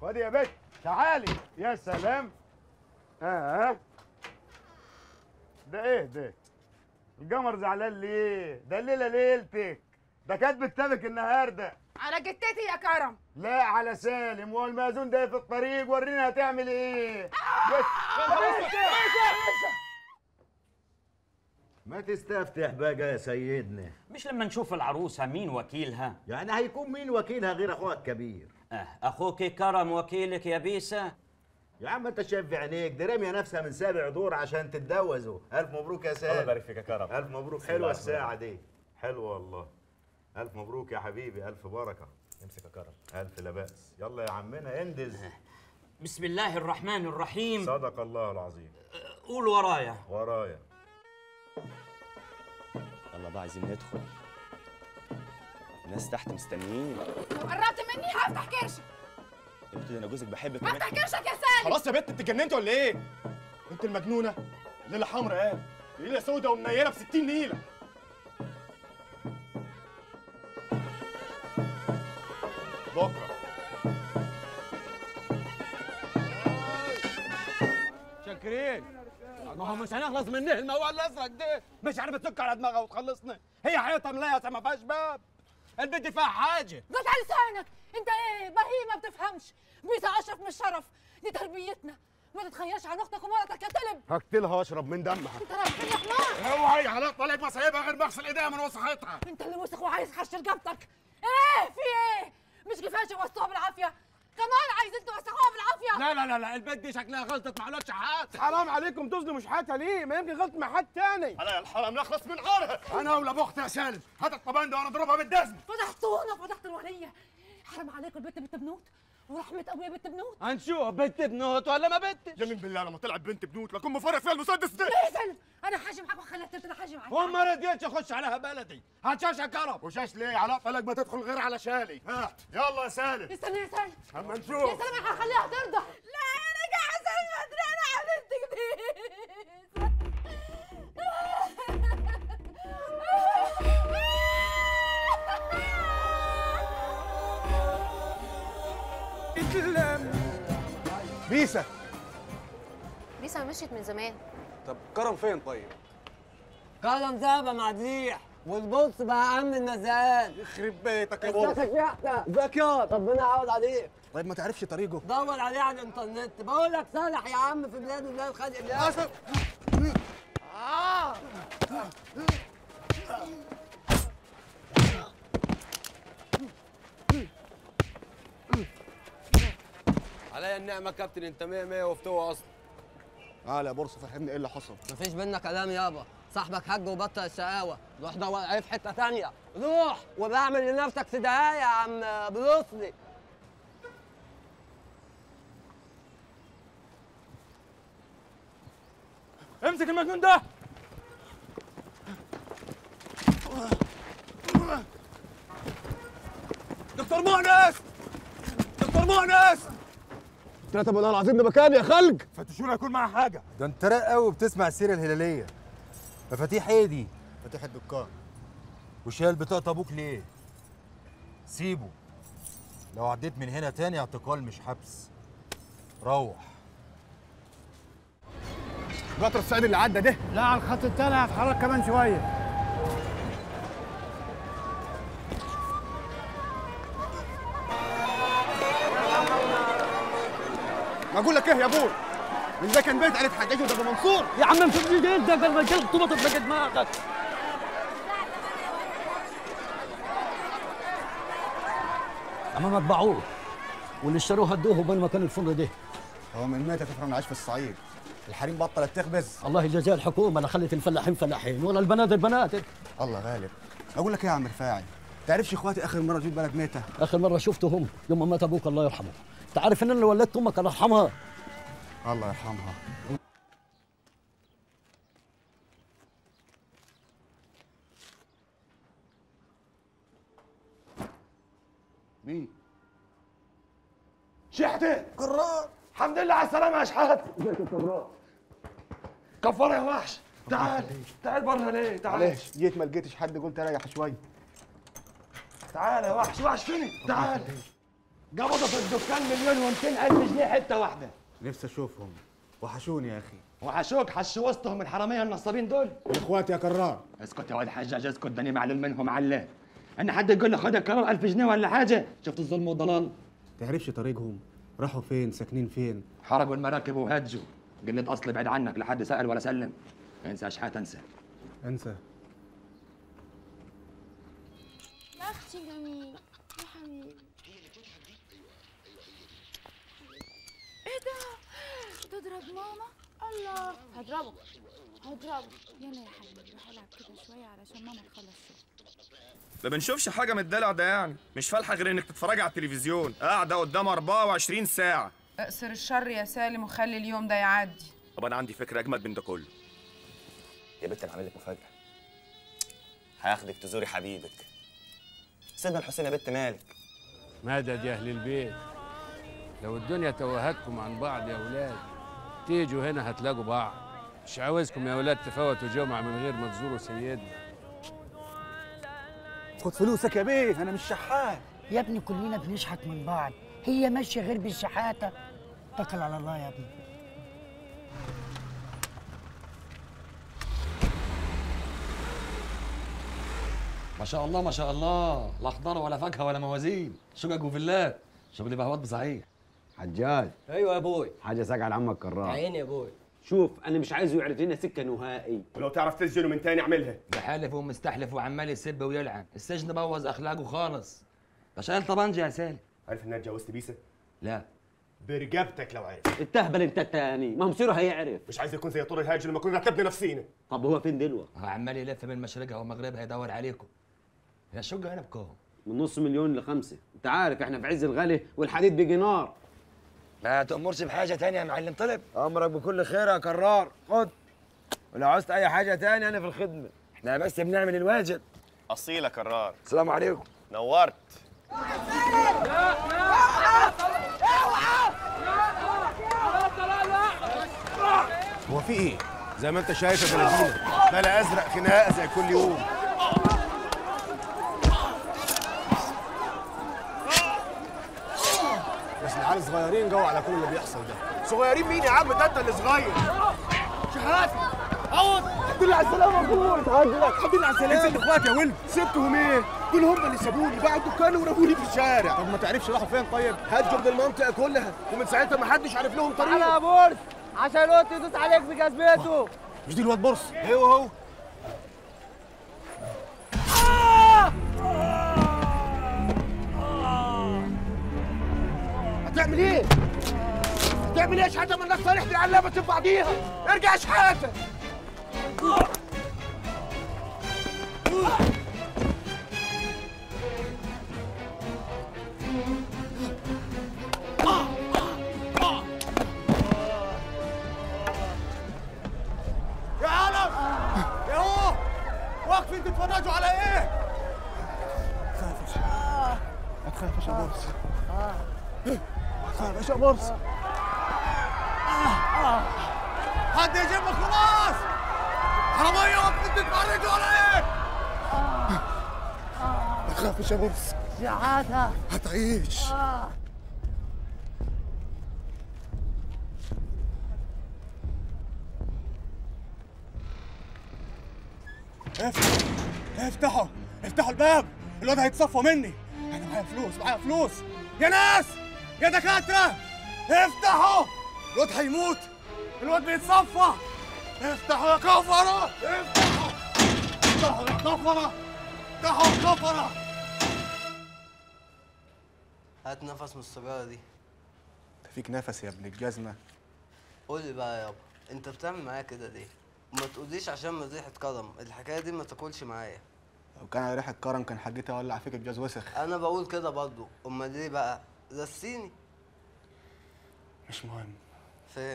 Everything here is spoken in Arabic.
خد يا بت تعالي. يا سلام. آه ده إيه ده؟ القمر زعلان ليه؟ ده الليلة ليلتك. ده كاتب كتابك النهارده. على جتتي يا كرم. لا على سالم. والمأذون ده في الطريق ورينا هتعمل إيه. ما تستفتح بقى يا سيدنا. مش لما نشوف العروسة مين وكيلها؟ يعني هيكون مين وكيلها غير اخوها الكبير أه أخوك كرم وكيلك يا بيسا يا عم أنت شايف في عينيك دي رامية نفسها من سابع دور عشان تتجوزوا ألف مبروك يا سالم الله يبارك فيك يا كرم. ألف مبروك. حلوة الله الساعة دي. حلوة والله. ألف مبروك يا حبيبي. ألف بركة. امسك يا كرم. ألف لا بأس. يلا يا عمنا اندز. بسم الله الرحمن الرحيم. صدق الله العظيم. قول ورايا. ورايا. يلا بقى عايزين ندخل. الناس تحت مستنيين. لو قربت مني؟ هفتح كرشك. يا بنتي أنا جوزك بحبك هفتح كرشك يا سالم. خلاص يا بت انت اتجننت ولا إيه؟ انت المجنونة. ليلة حمراء قال ليلة سودة ومنيلة ب 60 نيله بكرة. شاكرين. ما هو مش هنخلص منه الموال الأزرق ده. مش عارف تسك على دماغها وتخلصنا هي حيطه ملاية ما فيهاش باب. البنت فيها حاجة. ضغط على لسانك. انت إيه؟ بهيمة ما بتفهمش. بيسا اشرف من الشرف. دي تربيتنا. ما تتخيلش عن أختك ومراتك يا تلب هقتلها واشرب من دمها. انت يا حمار اوعي على طلعت ما سايبها غير مغسل ايديها من وسخيتها. انت اللي وسخ وعايز حش رقبتك إيه؟ في إيه؟ مش كفاية شوستوها بالعافية كمان عايزين توسخوها بالعافيه لا لا لا لا البنت دي شكلها غلطت مع ولاد شحات حرام عليكم تظلموا شحاتها ليه؟ ما يمكن غلط مع حد تاني. على الحرام نخلص من غيرها أنا اولى باختي يا سالم. هات الطبان ده وأنا أضربها بالدزم. فتحتونا فتحت الوليه حرام عليكم البنت بنت بنوت. ورحمه أبويا بنت بنوت. هنشوف بنت بنوت ولا ما بنت يمين بالله لما طلعت بنت بنوت لكن مفرق فيها المسدس ده. سلم أنا حاجة معاك وخليها تلتنا حاجة معاك. وما رضيتش اخش عليها بلدي. هتشاشها كرم. وشاش ليه؟ علاء طلق ما تدخل غير على شالي. ها يلا يا سالم. استنى يا سلم أما يا نشوف سلام أنا هخليها ترضى. لا أنا قاعد سلم ادري أنا عملت بيسا. لسه مشيت من زمان. طب كرم فين طيب؟ كلام ذهب مع دليح والبص بقى عم النزال يخرب بيتك يا بابا. شحتة ذكاء ربنا يعوض عليك. طيب ما تعرفش طريقه. دور عليه على الإنترنت. بقول لك صالح يا عم في بلاد الله خلق الله عليا النعمة كابتن انت 100 100 وفتوة أصلا. تعالى يا بورصة فهمني إيه اللي حصل. مفيش بينا كلام يابا. صاحبك حج وبطل الشقاوة. روح دور عليه في حتة تانية. روح وبعمل لنفسك في دقايق يا عم بروسلي. امسك المجنون ده. دكتور مؤنس! دكتور مؤنس! ثلاثة بالله العظيم ده مكان يا خلق فتشونا يكون معاه حاجة. ده انت رايق قوي وبتسمع السيره الهلالية. مفاتيح إيه دي؟ فاتح الدكان. وشايل بطاقة أبوك ليه؟ سيبه. لو عديت من هنا تاني اعتقال مش حبس. روح. قطر الصعيد اللي عدى ده. لا على الخط التاني هتحرك كمان شوية. ما أقول لك إيه يا أبوي؟ من ده كان بيت عليك حجاج وده أبو منصور. يا عم انت جدك الرجال طبطت لك دماغك اما ما تباعوه واللي اشتروه هدوه بين مكان الفندق ده. هو من متى تفهم عايش في الصعيد. الحريم بطلت تخبز الله يجازيها الحكومة لا خلت الفلاحين فلاحين ولا البنات البنات. الله غالب. أقول لك إيه يا عم رفاعي؟ تعرفش إخواتي آخر مرة جيت بالك ميتة؟ آخر مرة شفتهم يوم ما مات أبوك الله يرحمه. انت عارف إن أنا اللي ولدت أمك الله يرحمها. الله يرحمها. مين؟ شحتة. قرار الحمد لله على السلامة يا شحات. إزيك يا قرار كفارة يا وحش. تعال تعال بره ليه؟ تعال. معلش جيت ما لقيتش حد قلت اريح شوية تعال يا وحش وحش فين تعال. قبضوا في الدكان مليون ومئتين ألف جنيه حتة واحدة. نفسي أشوفهم. وحشوني يا أخي. وحشوك حش وسطهم الحرامية النصابين دول. إخواتي يا كرار. اسكت يا واد حجاج اسكت داني معلول منهم علاه إن حد يقول لي خد القرار 1000 جنيه ولا حاجة. شفت الظلم والضلال؟ تعرفش طريقهم؟ راحوا فين؟ ساكنين فين؟ حرقوا المراكب وهجوا. قلت اصلي بعيد عنك لحد سأل ولا سلم. ما ينساش حاجة تنسى انسى. يا أختي جميل يا حبيبي ده. تضرب ماما؟ الله. هضربه. هضربه. يلا يا حبيبي روح العب كده شوية علشان ماما تخلص. شغل ما بنشوفش حاجة من الدلع ده يعني. مش فالحة غير إنك تتفرجي على التلفزيون. قاعدة قدام 24 ساعة. أقصر الشر يا سالم وخلي اليوم ده يعدي. طب أنا عندي فكرة أجمد من ده كله. يا بنت أنا عامل لك مفاجأة. هاخدك تزوري حبيبك. سيدنا الحسين يا بنت مالك. مدد يا أهل البيت؟ لو الدنيا توهتكم عن بعض يا ولاد تيجوا هنا هتلاقوا بعض. مش عاوزكم يا ولاد تفوتوا جمعة من غير ما تزوروا سيدنا. خد فلوسك يا بيه أنا مش شحات. يا ابني كلنا بنشحت من بعض هي ماشية غير بالشحاته اتكل على الله يا ابني. ما شاء الله ما شاء الله. لا خضار ولا فاكهة ولا موازين. شقق وفلات شغل بهوات بصحيح. حجاج. أيوه يا أبوي حاجة ساقعة لعمك كرار. عيني يا أبوي شوف أنا مش عايزه يعرف لنا سكة نهائي. ولو تعرف تسجنه من تاني اعملها. بحلف ومستحلف وعمال يسب ويلعن. السجن بوظ أخلاقه خالص. ده شايل طبنجه يا سالم عارف ان أنا اتجوزت بيسا لا. برقبتك لو عارف التهبل أنت التاني. ما هو مصيره هيعرف. مش عايز يكون زي طول الهاج لما كنا رتبنا نفسينا. طب هو فين دلوقتي؟ هو عمال يلف من مشرقها ومغربها يدور عليكم. يا شقة هنا بكام من نص مليون لخمسة. أنت عارف إحنا في عز الغالي والحديد بيجي نار. ما تأمرش بحاجة تانية يا معلم. طلب. أمرك بكل خير يا كرار. خد. ولو عاوزت أي حاجة تانية أنا في الخدمة. إحنا بس بنعمل الواجب. اصيل يا كرار. السلام عليكم. نورت. هو في إيه؟ زي ما أنت شايف يا بلدينا بلا أزرق خناقة زي كل يوم. بس العيال صغيرين جوه على كل اللي بيحصل ده. صغيرين مين يا عم؟ ده انت اللي صغير. شحاتي عوض الحمد لله على السلامة يا اخويا الحمد لله على السلامة انت اخواتي يا ولد. سبتهم إيه؟ دول هم اللي سابوني باعوا الدكان ورموني في الشارع. طب ما تعرفش راحوا فين طيب؟ هجوا من المنطقة كلها. ومن ساعتها ما حدش عارف لهم طريق يا بورس. عشان الوقت يدوس عليك بجزمته مش دي الواد بورس؟ أيوه هو. هتعمل إيه؟ هتعمل إيه يا شحاته ما الناس صالح دي علامه في بعضيها ارجع يا شحاته يا علم يا هو! واقفين تتفرجوا على إيه؟ ما تخافش. ما تخافش يا بورس حد يجيب خلاص! حرامية واقفين تتفرجوا على إيه؟ ما تخافش يا بورس شحاته هتعيش. افتح افتحوا افتحوا الباب الواد هيتصفى مني. أنا معايا فلوس معايا فلوس. يا ناس! يا دكاترة! افتحوا! الواد هيموت! الواد بيتصفى! افتحوا يا كفرة! افتحوا! افتحوا يا كفرة! افتحوا يا كفرة! هات نفس من السيجاره دي. فيك نفس يا ابن الجزمة. قول لي بقى يابا انت بتعمل معايا كده ليه؟ وما تقوليش عشان من ريحه كرم الحكاية دي ما تاكلش معايا. لو كان على ريحة كرم كان حاجتي أولع فيك الجاز وسخ. أنا بقول كده برضو. أمال ليه بقى؟ رسيني مش مهم فاهم